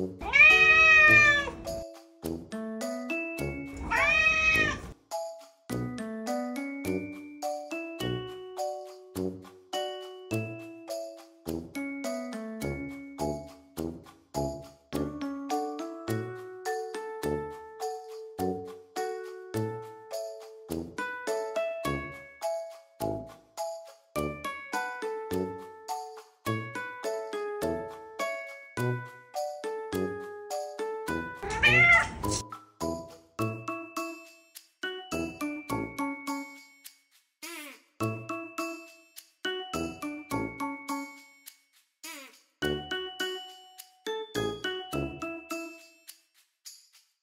Thank you.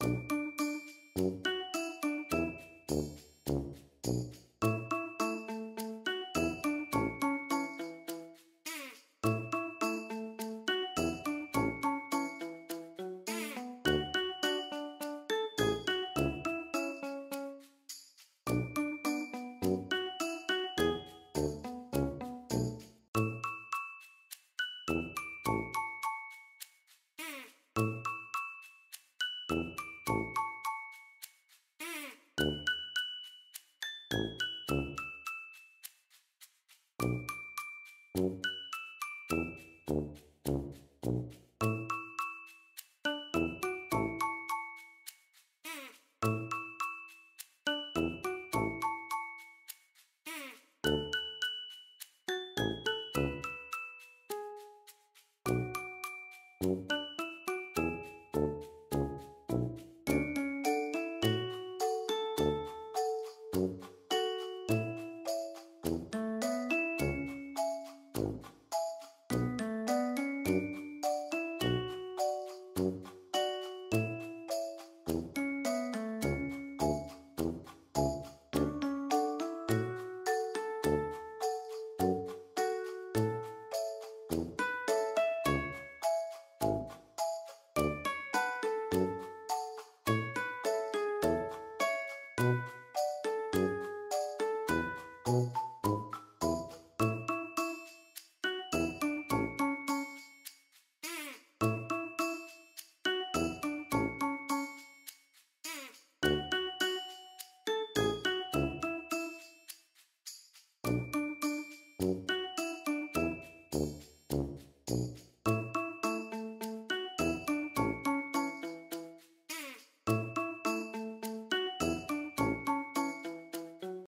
Boom. Thank you.